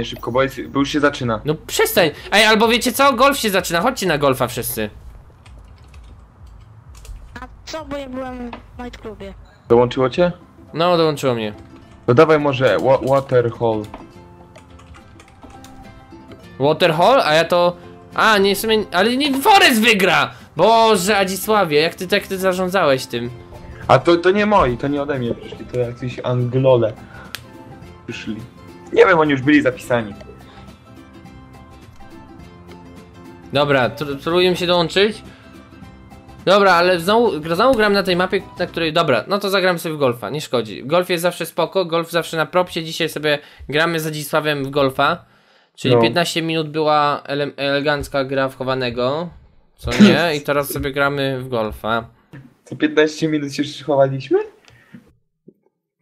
Nie szybko, bo, jest, bo już się zaczyna. No przestań. Ej, albo wiecie co? Golf się zaczyna. Chodźcie na golfa wszyscy. A co, bo ja byłem w nightclubie. Dołączyło cię? No, dołączyło mnie. No dawaj może wa. Waterhall, a ja to... A, nie, w sumie... Ale nie, Forest wygra! Boże, Adzisławie, jak ty, jak ty zarządzałeś tym? A to, to nie moi, to nie ode mnie przyszli, to jacyś Anglole przyszli. Nie wiem, oni już byli zapisani. Dobra, próbuję się dołączyć. Dobra, ale znowu, znowu gram na tej mapie, na której... Dobra, no to zagram sobie w golfa, nie szkodzi. Golf jest zawsze spoko, golf zawsze na propsie. Dzisiaj sobie gramy z Adzisławem w golfa. Czyli No. 15 minut była ele elegancka gra w chowanego. Co nie? I teraz sobie gramy w golfa. Co 15 minut się szykowaliśmy?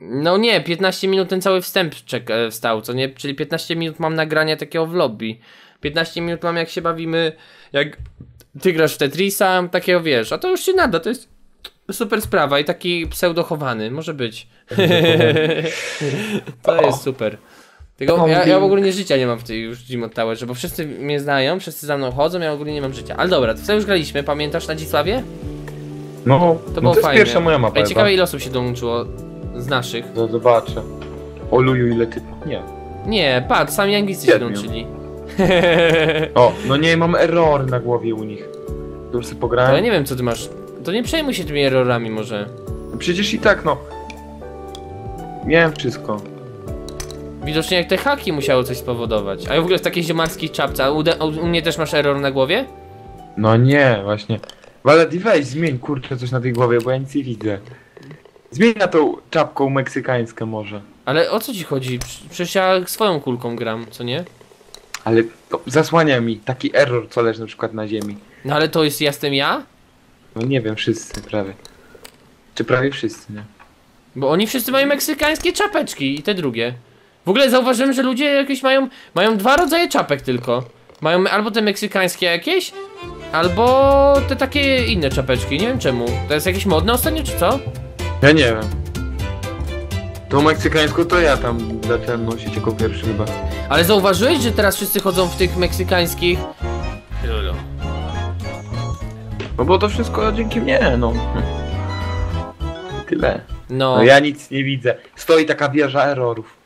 No nie, 15 minut ten cały wstęp czek e, wstał, co nie? Czyli 15 minut mam nagrania takiego w lobby. 15 minut mam jak się bawimy, jak ty grasz w Tetrisa, takiego wiesz, a to już się nada, to jest super sprawa i taki pseudochowany, może być. to jest super. Tylko ja, ja w ogóle nie życia nie mam w tej już Gmod Towerze, bo wszyscy mnie znają, wszyscy za mną chodzą, ja w ogóle nie mam życia. Ale dobra, to co już graliśmy, pamiętasz na Dzisławie? No, To no było to jest fajne. pierwsza moja mapa Ej, ciekawe ile osób się dołączyło z naszych. No zobaczę. O luju, ile typów. Nie. Nie, patrz, sami Anglicy się Siedmiu. dołączyli. O, no nie, mam error na głowie u nich. To już sobie Ale pograłem. nie wiem co ty masz. To nie przejmuj się tymi errorami może. Przecież i tak, no. Miałem wszystko. Widocznie jak te haki musiało coś spowodować. A ja w ogóle w takiej ziomarskiej czapce. A u, de- u mnie też masz error na głowie? No nie, właśnie. Waledi weź, zmień kurczę coś na tej głowie, bo ja nic nie widzę. Zmień na tą czapką meksykańską może. Ale o co ci chodzi? Prze- Przecież ja swoją kulką gram, co nie? Ale to zasłania mi taki error, co leży na przykład na ziemi. No ale to jest jestem ja? No nie wiem, wszyscy prawie. Czy prawie wszyscy, nie? Bo oni wszyscy mają meksykańskie czapeczki i te drugie. W ogóle zauważyłem, że ludzie jakieś mają. Mają dwa rodzaje czapek tylko. Mają albo te meksykańskie jakieś, albo te takie inne czapeczki. Nie wiem czemu. To jest jakieś modne ostatnio, czy co? Ja nie wiem. Tą meksykańską to ja tam zacząłem nosić jako pierwszy chyba. Ale zauważyłeś, że teraz wszyscy chodzą w tych meksykańskich. Lolo. No bo to wszystko dzięki mnie, no. Tyle. No. No ja nic nie widzę. Stoi taka wieża errorów.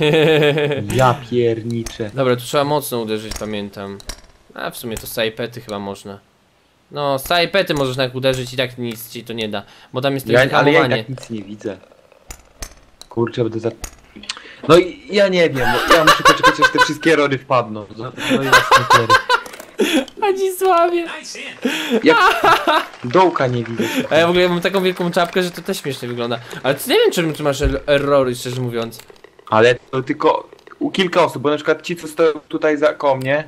Ja pierniczę. Dobra, tu trzeba mocno uderzyć, pamiętam. A w sumie to sajpety chyba można. No, sajpety możesz tak uderzyć i tak nic ci to nie da. Bo tam jest to Ja, ale ja i tak nic nie widzę. Kurczę, będę za... No i ja nie wiem, bo ja muszę poczekać aż te wszystkie errory wpadną. No, no jasne, piery. Adzisławie! Jak dołka nie widzę. A ja w ogóle mam taką wielką czapkę, że to też śmiesznie wygląda. Ale ty nie wiem, czym ty masz er- errory, szczerze mówiąc. Ale to tylko u kilka osób, bo na przykład ci, co stoją tutaj za koło mnie,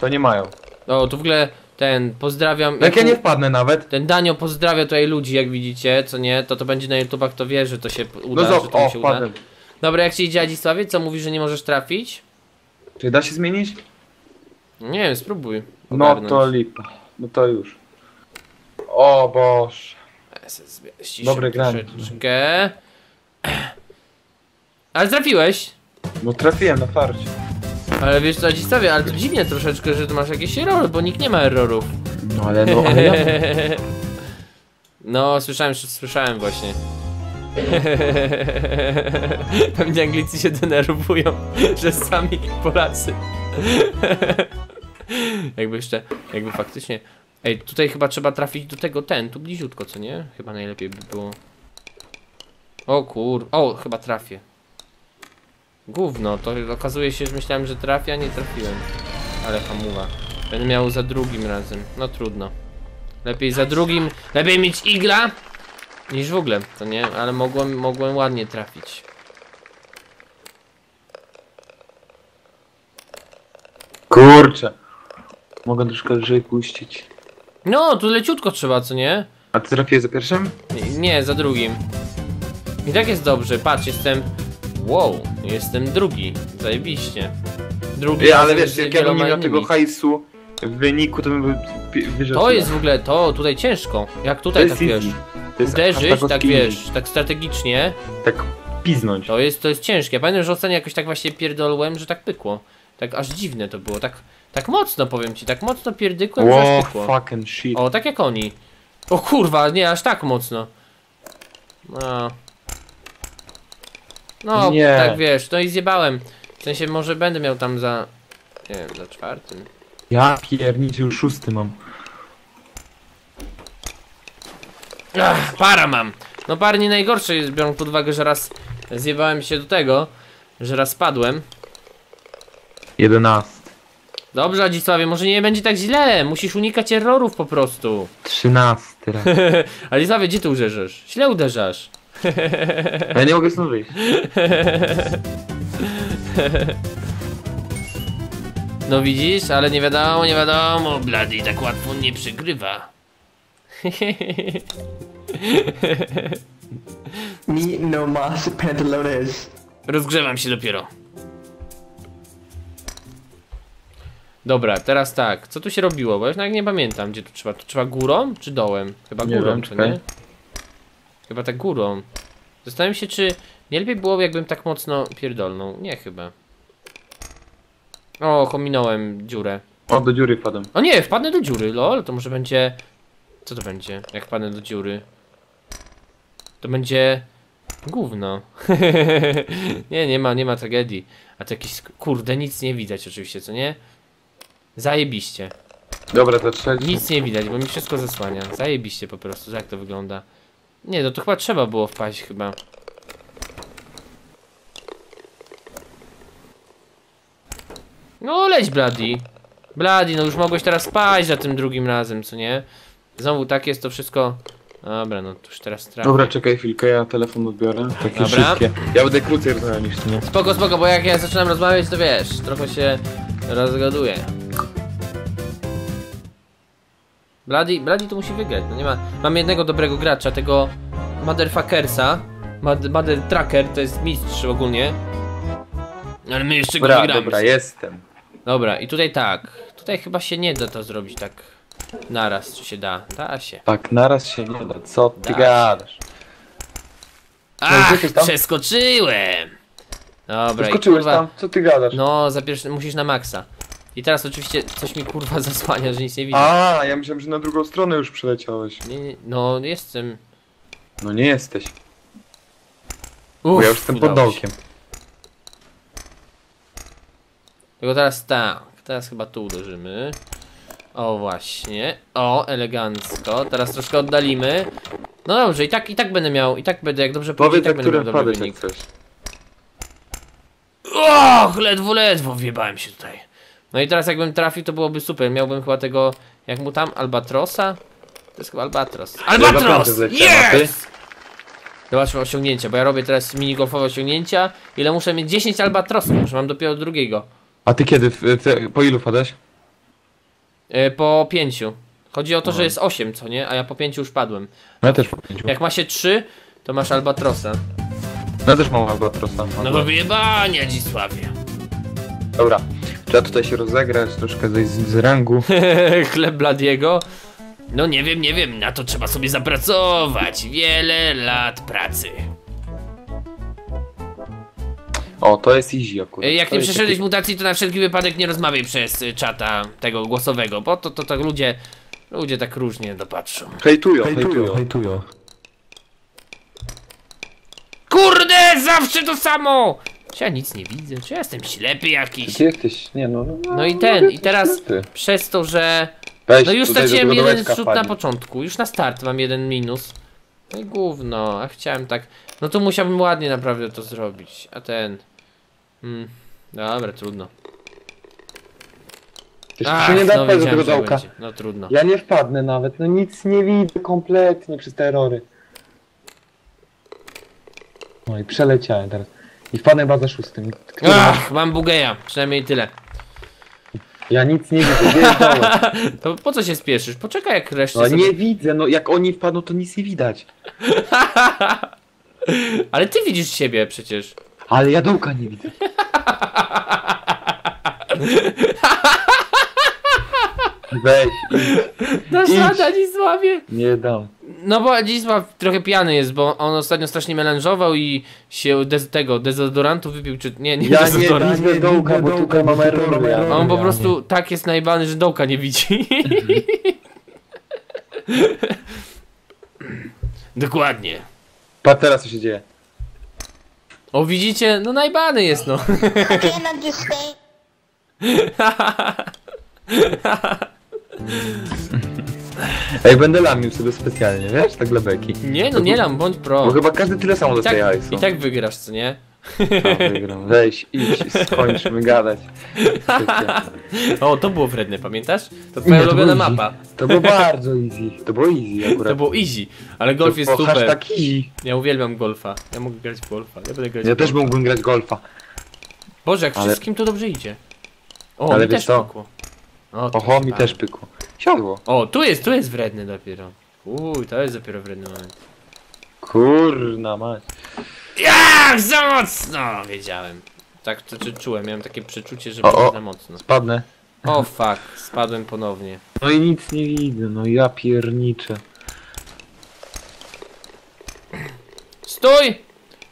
to nie mają. O, tu w ogóle ten, pozdrawiam. No jak ja nie wpadnę nawet, Ten Danio pozdrawia tutaj ludzi, jak widzicie, co nie? To to będzie na YouTubach, to wie, że to się uda, no że zobacz, to o, się uda. wpadłem. Dobra, jak ci idzie Adzisławie, co mówisz, że nie możesz trafić? Czy da się zmienić? Nie wiem, spróbuj. No ogarnąć. to lipa. No to już. O boż. SSB, ściszę Dobre granie. troszeczkę. Ale trafiłeś! No trafiłem na farcie. Ale wiesz co, Adzisławie, ale to dziwnie troszeczkę, że tu masz jakieś errory, bo nikt nie ma errorów. No ale no, ale ja... No, słyszałem, słyszałem właśnie. Pewnie Anglicy się denerwują, że sami Polacy. jakby jeszcze, jakby faktycznie. Ej, tutaj chyba trzeba trafić do tego ten, tu bliziutko, co nie? Chyba najlepiej by było. O kur... O, chyba trafię. Gówno, to okazuje się, że myślałem, że trafię, a nie trafiłem. Ale hamuwa. Będę miał za drugim razem. No trudno. Lepiej za drugim. Lepiej mieć igla niż w ogóle, to nie? Ale mogłem, mogłem ładnie trafić. Kurczę. Mogę troszkę lżej puścić. No, tu leciutko trzeba, co nie? A ty trafiłeś za pierwszym? Nie, nie za drugim. I tak jest dobrze. Patrz, jestem. Wow, jestem drugi. Zajebiście. Drugi. Nie, ale wiesz, jak ja bym nie miał tego hajsu w wyniku, to bym był wyżej. To jest w ogóle to, tutaj ciężko. Jak tutaj tak wiesz. Uderzyć, tak wiesz, tak strategicznie. Tak piznąć. To jest, to jest ciężkie. Pamiętam, że ostatnio jakoś tak właśnie pierdolłem, że tak pykło. Tak aż dziwne to było. Tak, tak mocno powiem ci, tak mocno pierdykłem, że Wow, aż pykło. fucking shit. O, tak jak oni. O kurwa, nie aż tak mocno. No. No, Nie. tak wiesz, no i zjebałem. W sensie może będę miał tam za. Nie wiem, za czwartym. Ja pierniczy już szósty mam. Ach, para mam. No par nie najgorsze jest, biorąc pod uwagę, że raz zjebałem się do tego, że raz spadłem. 11. Dobrze, Adzisławie, może nie będzie tak źle. Musisz unikać errorów po prostu. 13 raz. Adzisławie, gdzie ty uderzasz? Źle uderzasz. Ja nie mogę stąd wyjść. No widzisz, ale nie wiadomo, nie wiadomo, Blady tak łatwo nie przegrywa. Ni no mas pantalones. Rozgrzewam się dopiero. Dobra, teraz tak, co tu się robiło, bo już nawet nie pamiętam, gdzie tu trzeba, tu trzeba górą czy dołem? Chyba Nie górą, wiem, czekaj. nie? Chyba tak górą. Zastanawiam się, czy nie lepiej byłoby, jakbym tak mocno pierdolnął. Nie chyba. O, ominąłem dziurę. O, do dziury wpadłem. O nie, wpadnę do dziury, lol, to może będzie... Co to będzie, jak wpadnę do dziury? To będzie... Gówno. nie, nie ma, nie ma tragedii. A to jakieś... sk- Kurde, nic nie widać oczywiście, co nie? Zajebiście. Dobra, to trzeci. Nic nie widać, bo mi wszystko zasłania. Zajebiście po prostu, jak to wygląda. Nie, no to chyba trzeba było wpaść chyba. No leć Bladi. Bladi, no już mogłeś teraz spać za tym drugim razem, co nie? Znowu tak jest to wszystko. Dobra, no to już teraz trafię. Dobra, czekaj chwilkę, ja telefon odbiorę. Takie Dobra. szybkie. Ja będę krócej rozmawiał niż ty, nie? Spoko, spoko, bo jak ja zaczynam rozmawiać, to wiesz, trochę się rozgaduję. Bloody, Bloody to musi wygrać, no nie ma... Mam jednego dobrego gracza, tego Motherfuckersa. Mad, Mother Tracker to jest mistrz ogólnie. Ale my jeszcze go Dobra, wygramy. dobra, jestem. Dobra, i tutaj tak. Tutaj chyba się nie da to zrobić tak naraz, czy się da? Da się. Tak, naraz się nie da. Co ty Da. gadasz? Ach, ty tam? przeskoczyłem! Dobra, i Skoczyłeś kurwa... tam? Co ty gadasz? No, za pierwszy musisz na maksa. I teraz oczywiście coś mi kurwa zasłania, że nic nie widzę. A, ja myślałem, że na drugą stronę już przeleciałeś. Nie, nie, no jestem. No nie jesteś, bo Uff, ja już jestem pod udało się. dołkiem. Tylko teraz tak, teraz chyba tu uderzymy. O właśnie. O, elegancko. Teraz troszkę oddalimy. No dobrze, i tak, i tak będę miał, i tak będę, jak dobrze pójdzie, i Powiedz, tak na będę miał którym dobry wpadłeś jak wynik. chcesz. Och, ledwo, ledwo wjebałem się tutaj. No i teraz jakbym trafił, to byłoby super. Miałbym chyba tego, jak mu tam, Albatrosa? To jest chyba Albatros. Albatros! Yes! Zobaczmy osiągnięcia, bo ja robię teraz minigolfowe osiągnięcia. Ile muszę mieć? 10 Albatrosów, już mam dopiero drugiego. A ty kiedy? Ty, po ilu wpadłeś? E, po pięciu. Chodzi o to, że Aha. jest 8, co nie? A ja po pięciu już padłem. No ja też po pięciu. Jak ma się 3, to masz Albatrosa. No ja też mam albatrosa. No to wyjebania, Dzisławie. Dobra, trzeba tutaj się rozegrać, troszkę zejść z, z rangu. Chleb Bladiego. No nie wiem, nie wiem, na to trzeba sobie zapracować. Wiele lat pracy. O, to jest easy akurat. Jak to nie przeszedłeś taki- mutacji, to na wszelki wypadek nie rozmawiaj przez czata tego głosowego, bo to, to tak ludzie, ludzie tak różnie dopatrzą. Hejtują, Hejtują, hejtują. hejtują. Kurde, zawsze to samo! Czy ja nic nie widzę? Czy ja jestem ślepy jakiś? Ty jesteś, nie no. no No i ten, i jesteś teraz ślepy. przez to, że... Weź No już straciłem jeden rzut na początku, już na start mam jeden minus. No i gówno, a chciałem tak... No to musiałbym ładnie naprawdę to zrobić, a ten... Hmm, dobra, trudno. Ach, się nie da no wpaść do tego dołka. No trudno. Ja nie wpadnę nawet, no nic nie widzę kompletnie przez te erory. No i przeleciałem teraz. I chyba za szóstym. Który masz? Ach, mam bugeja, przynajmniej tyle. Ja nic nie widzę? To po co się spieszysz? Poczekaj jak resztę No sobie... nie widzę, no jak oni wpadną to nic nie widać. Ale ty widzisz siebie przecież. Ale ja dołka nie widzę. Weź. Dasz Idź. radę, Anisławie? nie dam. No bo Dzisław trochę pijany jest, bo on ostatnio strasznie melanżował i się dez, tego dezodorantu wypił, czy nie, nie Ja nie dezodorant. widzę dołka, bo tutaj mam error. ja- on po ja prostu tak jest najbany, że dołka nie widzi. Dokładnie. Patrz teraz co się dzieje. O widzicie? No najbany jest no. Ej, będę lamił sobie specjalnie, wiesz? Tak dla beki. Nie no, nie dam, bądź pro. Bo chyba każdy tyle samo tak, dostaje hajsu. I tak wygrasz, co nie? A, wygram. Weź, idź, skończmy gadać. O, to było wredne, pamiętasz? To twoja Nie, to ulubiona mapa. To było bardzo easy. To było easy akurat. To było easy, ale golf To jest super. hashtag easy. Ja uwielbiam golfa. Ja mogę grać w golfa. Ja będę grać Ja w też golfa. mógłbym grać golfa. Boże, jak Ale- wszystkim to dobrze idzie. O, Ale wiesz też co? pukło. O, Oho, mi też pykło. Siadło. O, tu jest, tu jest wredny dopiero. Uj, to jest dopiero wredny moment. Kurna mać. Jak za mocno! Wiedziałem. Tak to czy czułem, miałem takie przeczucie, że O, będzie o. za mocno. Spadnę. O fuck, spadłem ponownie. No i nic nie widzę, no ja pierniczę. Stój!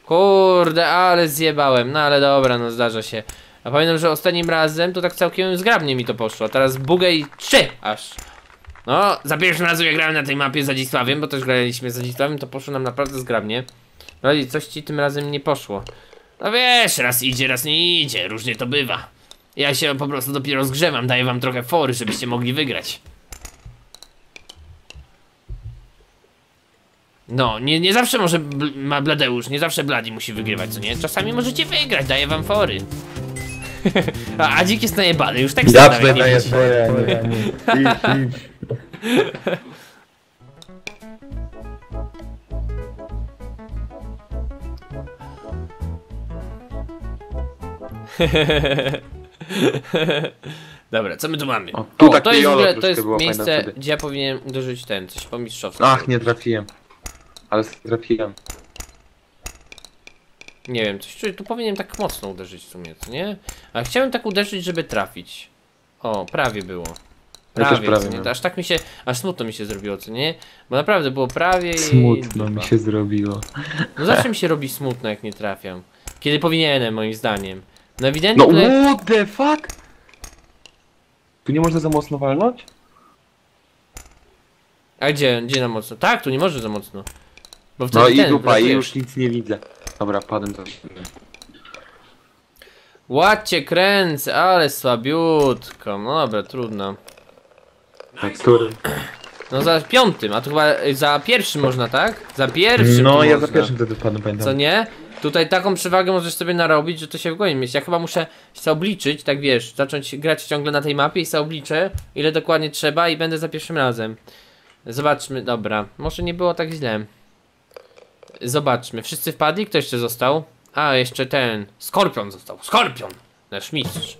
Kurde, ale zjebałem. No ale dobra, no zdarza się. A pamiętam, że ostatnim razem to tak całkiem zgrabnie mi to poszło. A teraz bugaj 3 aż. No, za pierwszym razem jak grałem na tej mapie z Zadzisławiem, bo też graliśmy z Zadzisławiem, to poszło nam naprawdę zgrabnie. No i coś ci tym razem nie poszło. No wiesz, raz idzie, raz nie idzie, różnie to bywa. Ja się po prostu dopiero zgrzewam, daję wam trochę fory, żebyście mogli wygrać. No, nie, nie zawsze może bl ma Bladeusz, nie zawsze Bladi musi wygrywać, co nie? Czasami możecie wygrać, daję wam fory. A Adzik jest najebany, już tak Ja nie daję swoje, nie, nie. Idź, idź. Dobra, co my tu mamy? O, tu o, takie to jest w ogóle, to troszkę jest było, miejsce, pamiętam wtedy. gdzie ja powinienem uderzyć ten, coś po mistrzowsku. Ach, nie trafiłem. Ale trafiłem. Nie wiem, coś czuję, tu powinienem tak mocno uderzyć w sumie, co nie? Ale chciałem tak uderzyć, żeby trafić. O, prawie było. Ja też prawie nie? Aż tak mi się, aż smutno mi się zrobiło, co nie? Bo naprawdę było prawie i... Smutno mi się zrobiło. No zawsze mi się robi smutno, jak nie trafiam. Kiedy powinienem, moim zdaniem. No ewidentnie No tutaj... what the fuck? Tu nie można za mocno walnąć? A gdzie, gdzie na mocno? Tak, tu nie może za mocno. Bo wtedy No i ten, dupa, i już nic nie widzę. Dobra, padłem to. Ładcie kręcę, ale słabiutko. No dobra, trudno. Tak, który? No za piątym, a tu chyba za pierwszym można, tak? Za pierwszym No ja za można. pierwszym wtedy padłem, pamiętam. Co nie? Tutaj taką przewagę możesz sobie narobić, że to się w głowie mieści. Ja chyba muszę się obliczyć, tak wiesz, zacząć grać ciągle na tej mapie i sobie obliczę, ile dokładnie trzeba i będę za pierwszym razem. Zobaczmy, dobra, może nie było tak źle. Zobaczmy, wszyscy wpadli, kto jeszcze został? A, jeszcze ten, Skorpion został, Skorpion! Nasz mistrz.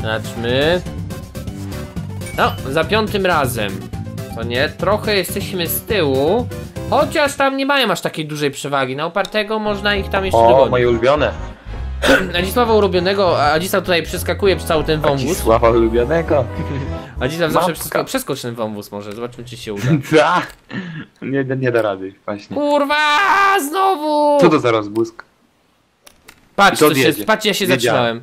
Zobaczmy. No, za piątym razem. To nie, trochę jesteśmy z tyłu. Chociaż tam nie mają aż takiej dużej przewagi. Na upartego można ich tam jeszcze O, dogonić. moje ulubione. Adzisława ulubionego, a Adzisław tutaj przeskakuje przez cały ten wąwóz. Sława ulubionego. Adzisław zawsze przesko przeskocz ten wąwóz może, zobaczmy czy się uda. Da. Nie, nie, nie da rady, właśnie. Kurwa, znowu! Co to za rozbłysk? Patrz, to się, patrz, ja się Wiedziałem. zatrzymałem.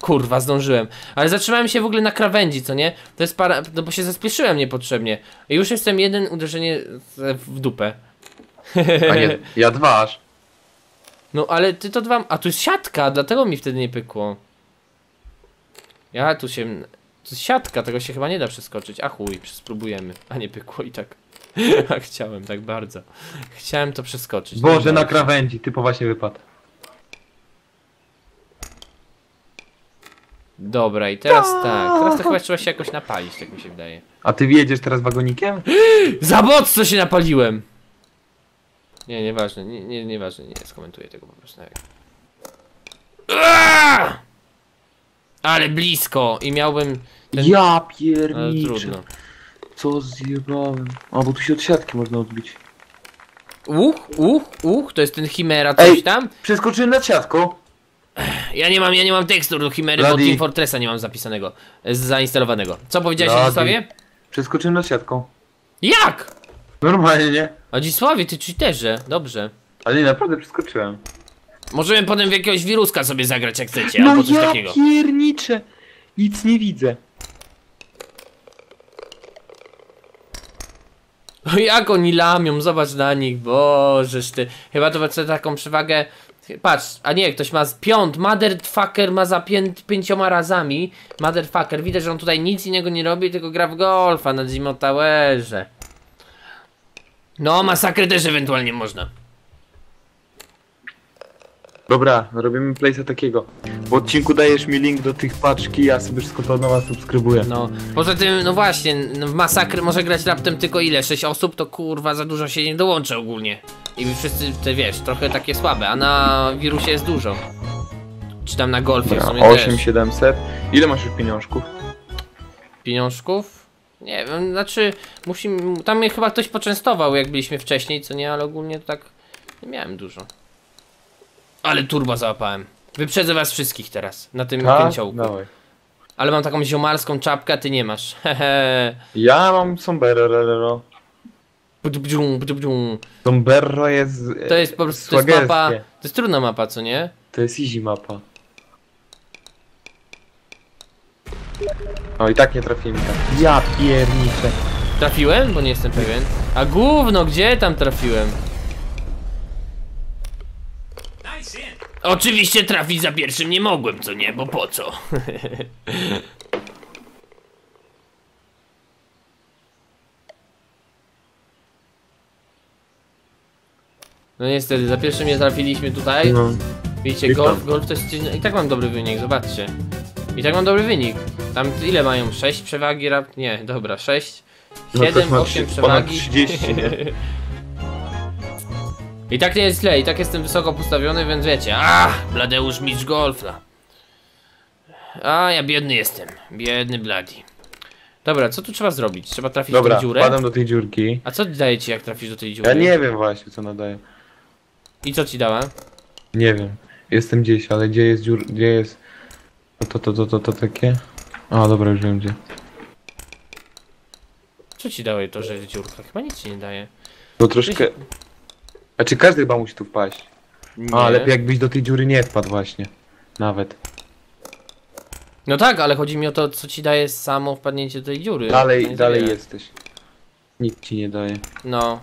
Kurwa, zdążyłem. Ale zatrzymałem się w ogóle na krawędzi, co nie? To jest para... No bo się zaspieszyłem niepotrzebnie. I już jestem jeden uderzenie w- w dupę. A nie, ja dwa aż. No ale ty to dwa... A tu jest siatka, dlatego mi wtedy nie pykło. Ja tu się... To jest siatka, tego się chyba nie da przeskoczyć. A chuj, spróbujemy. A nie pykło i tak. A chciałem tak bardzo. Chciałem to przeskoczyć. Boże, Dobra. na krawędzi, typo właśnie wypadł. Dobra, i teraz tak. Teraz to chyba trzeba się jakoś napalić, tak mi się wydaje. A ty wjedziesz teraz wagonikiem? Za mocno się napaliłem! Nie, nieważne, nie, nie, nieważne, nie skomentuję tego po prostu. Aaaa! Ale blisko i miałbym. Ten... Ja Ale pierniczę. trudno. Co zjebałem? A, bo tu się od siatki można odbić. Uch, uch, uch, to jest ten Chimera coś Ej! tam? Przeskoczyłem nad siatką. Ja nie mam, ja nie mam tekstur do Chimery, bo Bloody. Team Fortressa nie mam zapisanego, e, zainstalowanego. Co powiedziałeś Bloody. Jadzisławie? Przeskoczyłem nad siatką. Jak? Normalnie, nie? A Dzisławie, ty cheaterze, dobrze. Ale nie, naprawdę przeskoczyłem. Możemy potem w jakiegoś wiruska sobie zagrać jak chcecie, No albo coś ja takiego. pierniczę! Nic nie widzę. O, Jak oni lamią, zobacz na nich, bożeż ty. Chyba to sobie taką przewagę. Patrz, a nie, ktoś ma z piąt, motherfucker ma za pię pięcioma razami. Motherfucker, widać, że on tutaj nic innego nie robi, tylko gra w golfa na Zimo Towerze. No, masakrę też ewentualnie można. Dobra, robimy place'a takiego. W odcinku dajesz mi link do tych paczki, ja sobie wszystko to od nowa subskrybuję. No, poza tym, no właśnie, no w masakry może grać raptem tylko ile? 6 osób, to kurwa za dużo się nie dołączy ogólnie. I wszyscy, te wiesz, trochę takie słabe, a na wirusie jest dużo. Czy tam na golfie w sumie Dobra, też. 8700. Ile masz już pieniążków? Pieniążków? Nie wiem, znaczy, musimy, tam mnie chyba ktoś poczęstował, jak byliśmy wcześniej, co nie, ale ogólnie to tak nie miałem dużo. Ale turbo załapałem. Wyprzedzę was wszystkich teraz, na tym Tak? pięciołku. Dawaj. Ale mam taką ziomalską czapkę, a ty nie masz. Hehe. Ja mam sombrero. Bdubdżum, bdubdżum. Sombrero jest... To jest po prostu, to jest mapa, to jest trudna mapa, co nie? To jest easy mapa. O i tak nie trafiłem tak. Ja pierniczę. Trafiłem? Bo nie jestem pewien. A gówno, gdzie tam trafiłem? Oczywiście trafić za pierwszym nie mogłem, co nie, bo po co? No niestety, za pierwszym nie trafiliśmy tutaj. No. Widzicie, golf, golf to jest... I tak mam dobry wynik, zobaczcie. I tak mam dobry wynik. Tam ile mają? 6 przewagi rap? Nie, dobra, 6. No, 7, ktoś ma 8 trzy- ponad przewagi. 30, nie? I tak nie jest źle, i tak jestem wysoko postawiony, więc wiecie. A, Bladeusz mistrz golfa. A, ja biedny jestem. Biedny Bladi. Dobra, co tu trzeba zrobić? Trzeba trafić Dobra, tę dziurę? wpadam do tej dziurki. A co daje ci jak trafisz do tej dziury? Ja nie wiem właśnie co nadaje. I co ci dała? Nie wiem. Jestem gdzieś, ale gdzie jest dziur... Gdzie jest... To, to, to, to, to takie? A, dobra, już wiem gdzie. Co ci dało to, że jest dziurka? Chyba nic ci nie daje. To troszkę... A czy każdy chyba musi tu wpaść? Nie. A, lepiej jakbyś do tej dziury nie wpadł właśnie. Nawet. No tak, ale chodzi mi o to, co ci daje samo wpadnięcie do tej dziury. Dalej, nie dalej daje. jesteś. Nikt ci nie daje. No.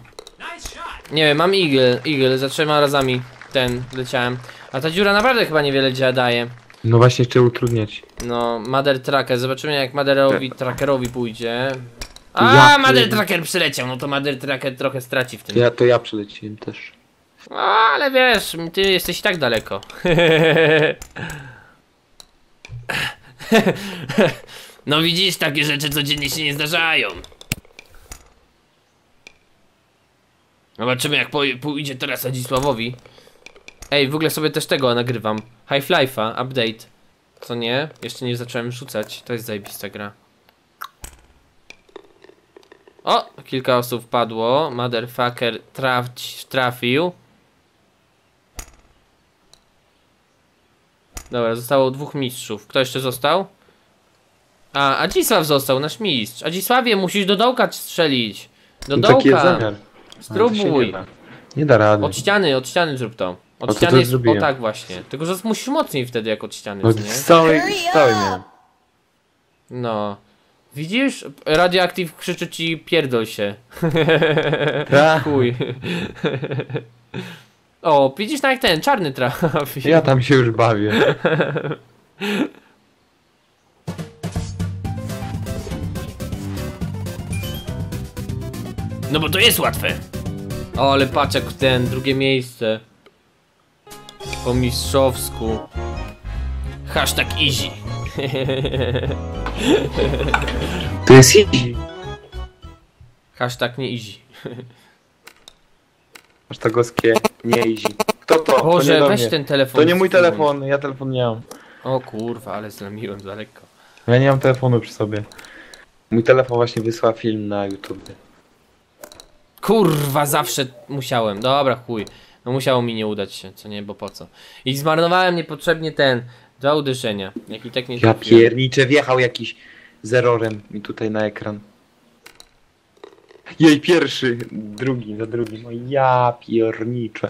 Nie wiem, mam eagle, eagle, za trzema razami ten leciałem. A ta dziura naprawdę chyba niewiele dzia daje. No właśnie, trzeba utrudniać. No, Mother Tracker, zobaczymy jak Motherowi Trackerowi pójdzie. A, Ja Mother Tracker przyleciał, no to Mother Tracker trochę straci w tym. Ja, to ja przyleciłem też. A, ale wiesz, ty jesteś i tak daleko. No widzisz, takie rzeczy codziennie się nie zdarzają. Zobaczymy jak pójdzie teraz Adzisławowi. Ej, w ogóle sobie też tego nagrywam. Half-Life'a, update. Co nie? Jeszcze nie zacząłem rzucać. To jest zajebista gra. O! Kilka osób padło. Motherfucker traf trafił. Dobra, zostało dwóch mistrzów. Kto jeszcze został? A, Adzisław został, nasz mistrz. Adzisławie, musisz do dołka strzelić. Do No taki jest dołka. zamiar. Spróbuj. Nie da. nie da rady. Od ściany, od ściany zrób to. Od to ściany jest. O tak właśnie. Tylko, że musisz mocniej wtedy jak od ściany, No nie? całej up! miałem. No. Widzisz? Radioactive krzyczy ci pierdol się. Ja, Chuj. O, widzisz tak ten, czarny trafi. ja tam się już bawię. No bo to jest łatwe. O, ale patrz jak ten, drugie miejsce. Po mistrzowsku. Hashtag easy. To jest easy. Hashtag nie easy. Aż tagowskie nie easy. Kto to? to nie Boże, weź mnie. ten telefon. To nie mój telefon, ja telefon nie mam. O kurwa, ale zlamiłem daleko. Ja nie mam telefonu przy sobie. Mój telefon właśnie wysłał film na YouTube. Kurwa, zawsze musiałem. Dobra, chuj. No musiało mi nie udać się, co nie, bo po co. I zmarnowałem niepotrzebnie ten, dwa uderzenia. Jak i tak nie Ja trafiłem. pierniczę, wjechał jakiś zerorem mi tutaj na ekran. Jej, pierwszy, drugi, za drugim. No ja pierniczę.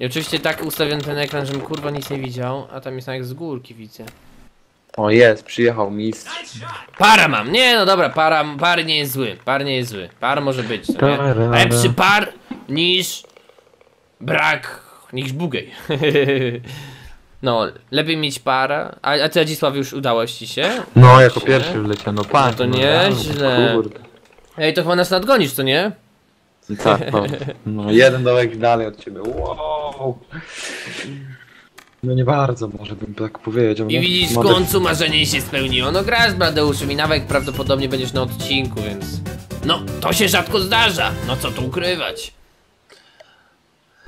I oczywiście tak ustawiony ten ekran, żebym kurwa nic nie widział, a tam jest jak z górki widzę. O jest, przyjechał mistrz. Para mam! Nie no dobra, para, par nie jest zły. Par nie jest zły. Par może być, co nie? Lepszy par niż brak, niż bugej. No, lepiej mieć para. A, a ty Adzisław już udało ci się? No, jako pierwszy wleciał, no pan. No to nieźle. Kurde. Ej, to chyba nas nadgonisz, co nie? Tak, no, no jeden dołek dalej od ciebie. Wow. No nie bardzo, może bym tak powiedział. I nie? widzisz, w Mody- końcu marzenie się spełniło. No grasz z i nawet prawdopodobnie będziesz na odcinku, więc... No, to się rzadko zdarza. No co tu ukrywać?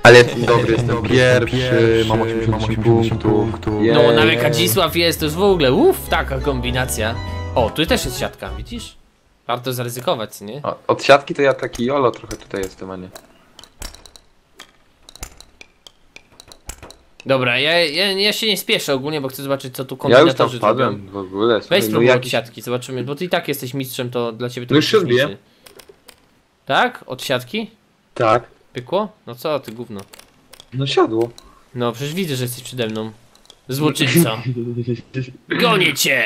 Ale jestem dobry, jestem pierwszy, mam 80 punktów. No, nawet Kadzisław jest, to już w ogóle, uff, taka kombinacja. O, tu też jest siatka, widzisz? Warto zaryzykować, nie? O, Od siatki to ja taki jolo trochę tutaj jestem, a nie. Dobra, ja, ja, ja się nie spieszę ogólnie, bo chcę zobaczyć, co tu Ja już tam kombinatorzy wpadłem w ogóle. Weź słuchaj, spróbuj no od jakiś... siatki, zobaczymy, bo ty i tak jesteś mistrzem, to dla ciebie to No już się odbiję. Tak? Od siatki? Tak. Pykło? No co ty, gówno. No siadło. No, przecież widzę, że jesteś przede mną. Złoczyńco. Gonię cię!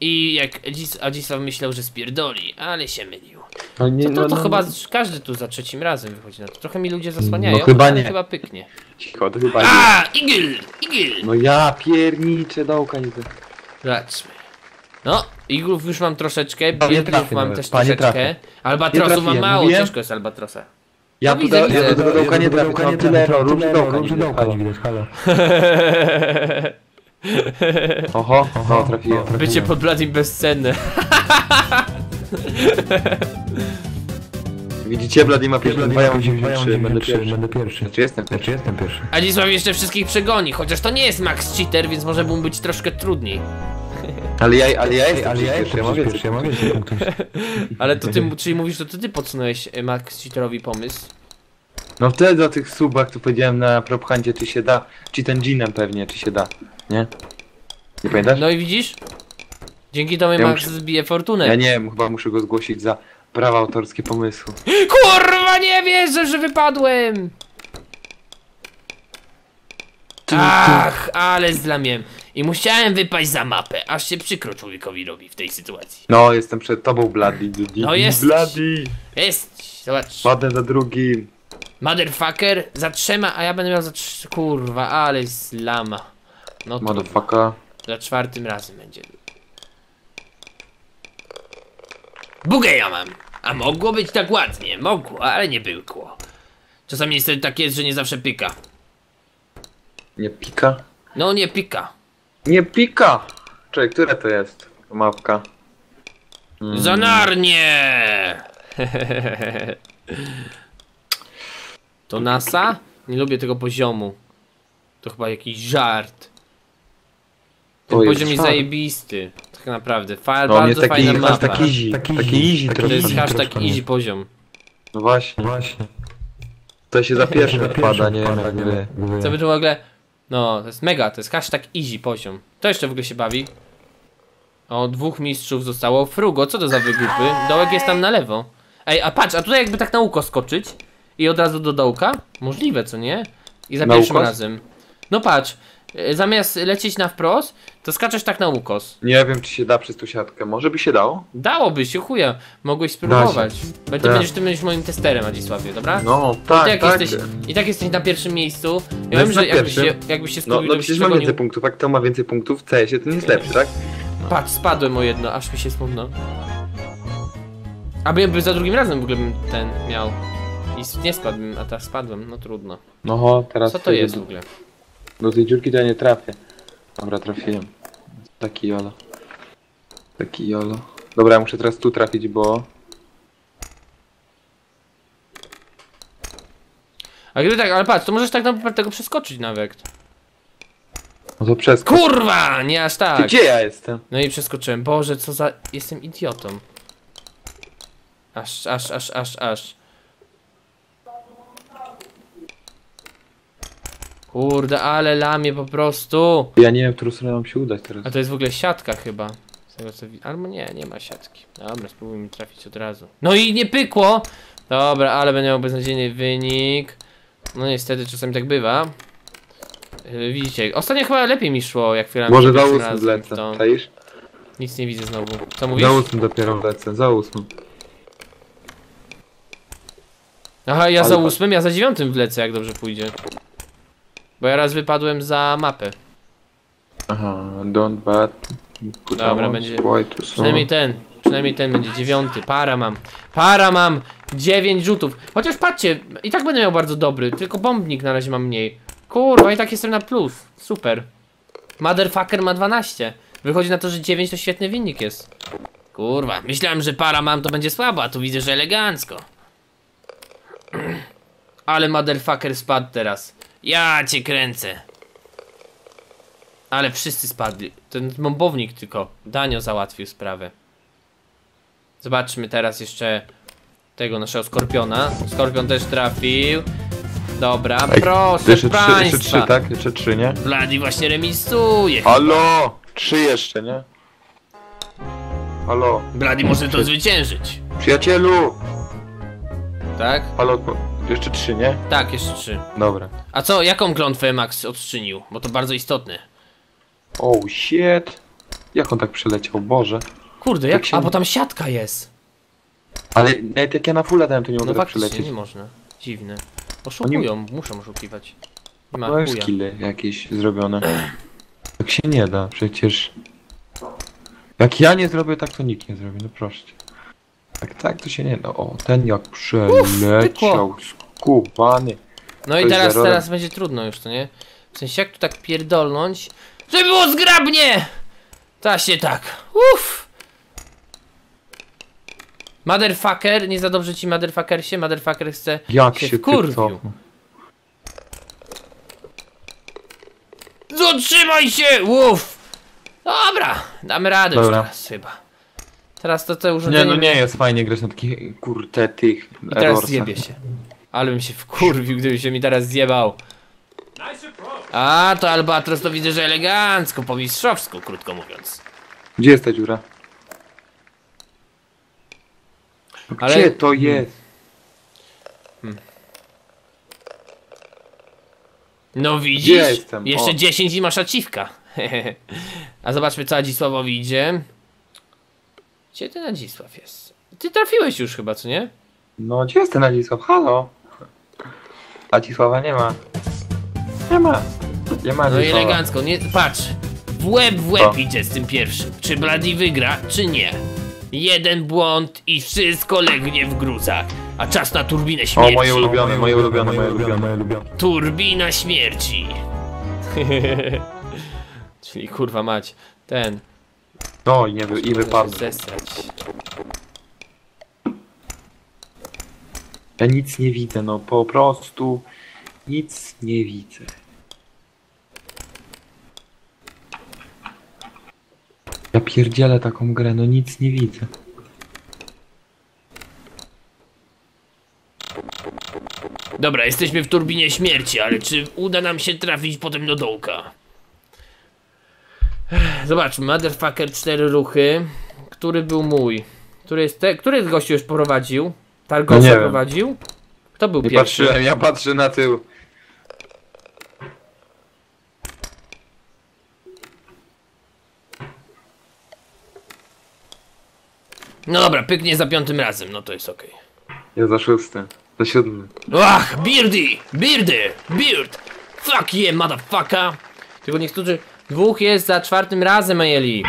I jak Adzis- Adzisław myślał, że spierdoli, ale się mylił. No nie, To, to, no, to no, chyba no. każdy tu za trzecim razem wychodzi na to. Trochę mi ludzie zasłaniają, No chyba ale nie. chyba pyknie. Cicho, to chyba nie. A, igl! Igl! No ja pierniczę dołka nie. Zobaczmy. No, iglów już mam troszeczkę, No, trafię mam nawet, też panie, troszeczkę. trafię. Albatrosów mam mało, mówiłem? ciężko jest albatrosa. Ja No tu widzę, do, widzę. ja do tego dołka nie trafię, mam tyle no, róż dołka nie halo. Oho, no trafiłem. Bycie pod bladim bezcenne. Widzicie, Blady ma 52, ja mam 93, będę pierwszy, pierwszy. będę pierwszy. Znaczy jestem pierwszy. Znaczy jestem pierwszy. Adzisław jeszcze wszystkich przegoni, chociaż to nie jest max cheater, więc może mu być troszkę trudniej. Ale ja, ale ja jestem Ale ja pierwszy, jestem ja pierwszy, ja punktów. Ale to ty, czyli mówisz, że to ty podsunąłeś e, max cheaterowi pomysł? No wtedy o tych subach tu powiedziałem na prophancie, czy się da, czy ten jeanem pewnie, czy się da, nie? Nie pamiętasz? No i widzisz? Dzięki temu Ja Max muszę- zbije fortunę. Ja nie wiem, chyba muszę go zgłosić za prawa autorskie pomysłu. Kurwa, nie wierzę, że wypadłem! Ach, ale zlamiłem. I musiałem wypaść za mapę, aż się przykro człowiekowi robi w tej sytuacji. No, jestem przed tobą, Blady. No jesteś. Blady! Jest, zobacz. Padnę za drugim. Motherfucker za trzema, a ja będę miał za trz... Kurwa, ale slama. No Motherfucker. za czwartym razem będzie. Bugę ja mam. A mogło być tak ładnie, mogło, ale nie było. Czasami niestety tak jest, że nie zawsze pyka. Nie pika? No nie pika. Nie pika! Czekaj, które to jest? Mapka. Mm. Za narnie! To NASA? Nie lubię tego poziomu. To chyba jakiś żart. Ten To jest poziom jest żart. zajebisty. Tak naprawdę. Fa No, bardzo jest taki fajna mapa. hashtag easy. Taki Taki easy, easy taki To jest hashtag easy poziom. No właśnie. Właśnie. To się za pierwsze Za odpada, nie wiem wpada, jak nie wy. wiem. Co by tu w ogóle... No, to jest mega, to jest hashtag easy poziom. To jeszcze w ogóle się bawi. O, dwóch mistrzów zostało. Frugo, co to za wygupy? Dołek jest tam na lewo. Ej, a patrz, a tutaj jakby tak na uko skoczyć i od razu do dołka? Możliwe, co nie? I za Na pierwszym ukos? razem. No patrz, zamiast lecieć na wprost, to skaczesz tak na ukos. Nie wiem, czy się da przez tą siatkę. Może by się dało? Dałoby się, chuja. Mogłeś spróbować. Będzie, Da. będziesz ty będziesz moim testerem, Adzisławie, dobra? No, I tak, tak, tak. jesteś, I tak jesteś na pierwszym miejscu. Ja No wiem, że jakbyś się, jakbyś się No, skupił, no byś przecież przegonił. więcej punktów, jak to ma więcej punktów w CS-ie, to nie jest lepszy, tak? Patrz, spadłem o jedno, aż mi się smutno. Aby by za drugim razem w ogóle bym ten miał. I nie spadłbym, a teraz spadłem, no trudno. No ho, teraz... Co to jest w ogóle? Do tej dziurki to ja nie trafię. Dobra, trafiłem. Taki jolo. Taki jolo. Dobra, ja muszę teraz tu trafić, bo... A gdyby tak, ale patrz, to możesz tak naprawdę tego przeskoczyć nawet. No to przez... Kurwa! Nie aż Ty, tak. gdzie ja jestem? No i przeskoczyłem. Boże, co za... Jestem idiotą. Aż, aż, aż, aż, aż. Kurde, ale lamie po prostu. Ja nie wiem, którą stronę mam się udać teraz. A to jest w ogóle siatka chyba. Z tego co Albo nie, nie ma siatki. Dobra, spróbujmy trafić od razu. No i nie pykło! Dobra, ale będę miał beznadziejny wynik. No niestety czasami tak bywa. Yy, Widzicie, ostatnio chyba lepiej mi szło, jak chwilę Może za ósmym lecę, To... czaisz? Nic nie widzę znowu. Co mówisz? Za ósmym dopiero lecę, za ósmym. Aha, ja Ale za patrz. ósmym, ja za dziewiątym wlecę, jak dobrze pójdzie. Bo ja raz wypadłem za mapę. Aha, don't bad. Dobra, będzie- Przynajmniej ten, przynajmniej ten będzie dziewiąty. Para mam. Para mam! Dziewięć rzutów. Chociaż patrzcie, i tak będę miał bardzo dobry, tylko bombnik na razie mam mniej. Kurwa, i tak jestem na plus. Super. Motherfucker ma 12. Wychodzi na to, że 9 to świetny wynik jest. Kurwa, myślałem, że para mam to będzie słabo, a tu widzę, że elegancko. Ale motherfucker spadł teraz. Ja cię kręcę. Ale wszyscy spadli. Ten bombownik tylko. Danio załatwił sprawę. Zobaczmy teraz jeszcze tego naszego skorpiona. Skorpion też trafił. Dobra, Ej, proszę Jeszcze trzy, państwa. jeszcze trzy, tak? Jeszcze trzy, nie? Bloody właśnie remisuje. Halo! Trzy jeszcze, nie? Halo, Bloody może to zwyciężyć. przyjacielu! Tak? Halo, jeszcze trzy, nie? Tak, jeszcze trzy. Dobra. A co, jaką klątwę Max odczynił? Bo to bardzo istotne. Oh shit. Jak on tak przeleciał, Boże. Kurde, jak... Tak się- A, bo tam siatka jest. Ale nawet jak ja na fulla dałem, to nie mogę No tak faktycznie, przelecieć. nie można. Dziwne. Oszukują, muszą oszukiwać. Nie ma No jest chuja. skille jakieś zrobione. Tak się nie da, przecież... Jak ja nie zrobię tak, to nikt nie zrobi, no proszę cię. Tak, tak, to się nie da. O, ten jak przeleciał, skubany. No i teraz, teraz będzie trudno już, to nie? W sensie jak tu tak pierdolnąć, żeby było zgrabnie! Właśnie tak. Uff! Motherfucker, nie za dobrze ci motherfuckersie, motherfucker chce Jak się się. Zatrzymaj się! Uff! Dobra, damy radę już Dobra. teraz chyba. Teraz to te Nie, urządzenie... no nie jest fajnie grać na takich, kurte, tych I teraz errorsach. zjebie się. Ale bym się wkurwił, gdyby się mi teraz zjebał. A, to Albatros to widzę, że elegancko, po mistrzowsku, krótko mówiąc. Gdzie jest ta dziura? No Ale- Gdzie to jest? No widzisz? Gdzie jestem? Jeszcze O. 10 i masz aciwka. A zobaczmy co Adzisławowi idzie. Gdzie ten Adzisław jest? Ty trafiłeś już chyba, co nie? No gdzie jest ten Adzisław? Halo? Adzisława nie ma. Nie ma. Nie ma No i Adzisława. elegancko, nie, patrz. W łeb w łeb Co? idzie z tym pierwszym. Czy Bloody wygra, czy nie? Jeden błąd i wszystko legnie w gruzach. A czas na turbinę O, śmierci. moje ulubione, moje ulubione, moje ulubione, moje ulubione. Turbina śmierci. Czyli kurwa mać. Ten. No i nie wy, i wypadł. Zesrać. Ja nic nie widzę, no po prostu nic nie widzę. Ja pierdzielę taką grę, no nic nie widzę. Dobra, jesteśmy w turbinie śmierci, ale czy uda nam się trafić potem do dołka? Zobaczmy, Motherfucker 4 ruchy. Który był mój? Który jest te, który z gościu już prowadził? No Targosa wiem. prowadził? Kto był Nie pierwszy? patrzyłem, ja patrzę na tył. No dobra, pyknie za piątym razem, no to jest okej. Ja za szósty, za siódmy. Ach, Beardy! Beardy! Beard! Fuck yeah, motherfucker! Tylko niektórzy... Dwóch jest za czwartym razem, Ejeli.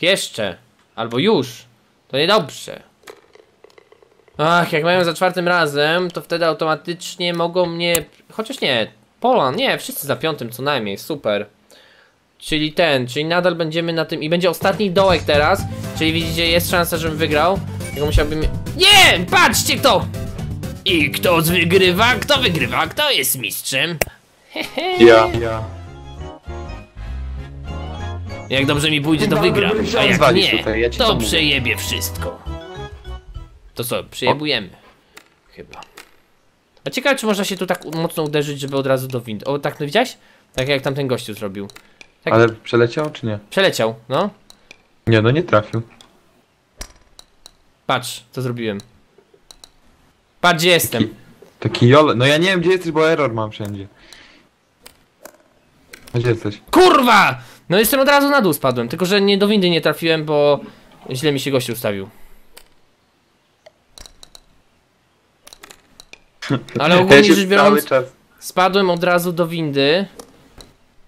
Jeszcze. Albo już. To niedobrze. Ach, jak mają za czwartym razem, to wtedy automatycznie mogą mnie... Chociaż nie. Polan, nie, wszyscy za piątym co najmniej, super. Czyli ten, czyli nadal będziemy na tym i będzie ostatni dołek teraz, czyli widzicie, jest szansa, żebym wygrał. Tylko musiałbym... Nie! Patrzcie kto! I kto wygrywa? Kto wygrywa? Kto jest mistrzem? Ja. ja. Jak dobrze mi pójdzie, to wygram. A jak nie, to przejebie wszystko. To co, przejebujemy? Chyba. A ciekawe, czy można się tu tak mocno uderzyć, żeby od razu do wind. O, tak, no widziałeś? Tak jak tamten gościu zrobił. Tak. Ale przeleciał czy nie? Przeleciał, no. Nie, no nie trafił. Patrz, co zrobiłem. Patrz, gdzie jestem. Taki jole. No ja nie wiem gdzie jesteś, bo error mam wszędzie. Gdzie jesteś? Kurwa! No jestem od razu na dół spadłem, tylko że nie do windy nie trafiłem, bo źle mi się gościu ustawił. Ale ogólnie się rzecz biorąc, spadłem od razu do windy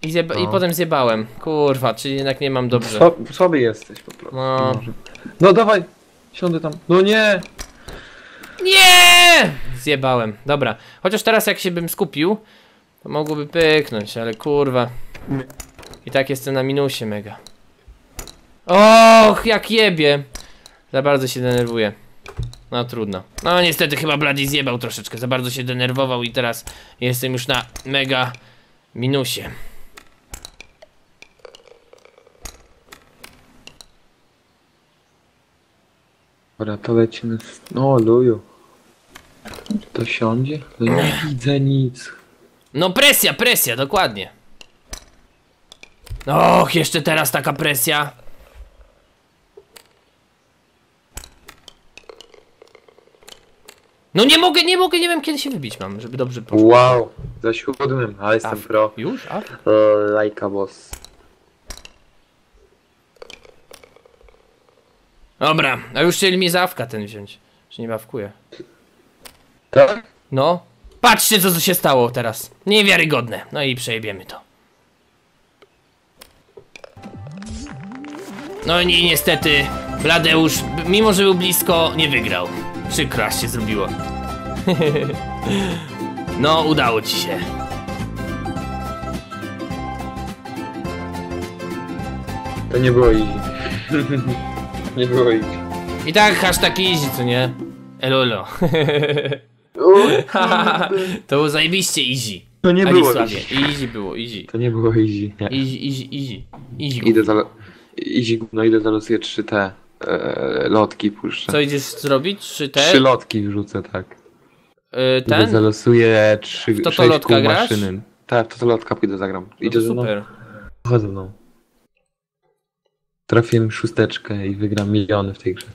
i, zjeba- i No. potem zjebałem. Kurwa, czyli jednak nie mam dobrze. Sła- Słaby jesteś po prostu. No. Może. No dawaj! Siądę tam. No nie! Nie! Zjebałem. Dobra. Chociaż teraz jak się bym skupił, to mogłoby pyknąć, ale kurwa. I tak jestem na minusie mega. Och, jak jebie. Za bardzo się denerwuję. No trudno. No niestety chyba Blady zjebał troszeczkę. Za bardzo się denerwował i teraz jestem już na mega minusie. Dobra, to lecimy. z- No luju. Czy to siądzie? No nie widzę nic. No presja, presja, dokładnie. Och, jeszcze teraz taka presja. No nie mogę, nie mogę, nie wiem kiedy się wybić mam, żeby dobrze poszło. Wow! Za siódmym, a jestem A, pro. Już? A? Lajka boss. Dobra, a już chcieli mi zawka ten wziąć. Że nie bawkuję. Tak? No. Patrzcie co się stało teraz. Niewiarygodne. No i przejebiemy to. No i ni- niestety Bladeusz, mimo że był blisko, nie wygrał. Przykro aż się zrobiło. no, udało ci się. To nie było easy. nie było easy. I tak hashtag easy, co nie? Elolo. to było zajebiście easy. To nie było easy. Easy było, easy. To nie było easy. Nie. Easy, easy, easy. Easy. Idę za... Easy, no idę zalosuję trzy te e, lotki puszczę. Co idziesz zrobić? Czy te? Trzy lotki wrzucę, tak. Y, Idę ten? zalosuję trzy, W to to sześć lotka kół grasz? maszyny. Tak, to to lotka pójdę zagram. No Idzie to ze mną? super. Chodź ze mną. Trafiłem szósteczkę i wygram miliony w tej grze.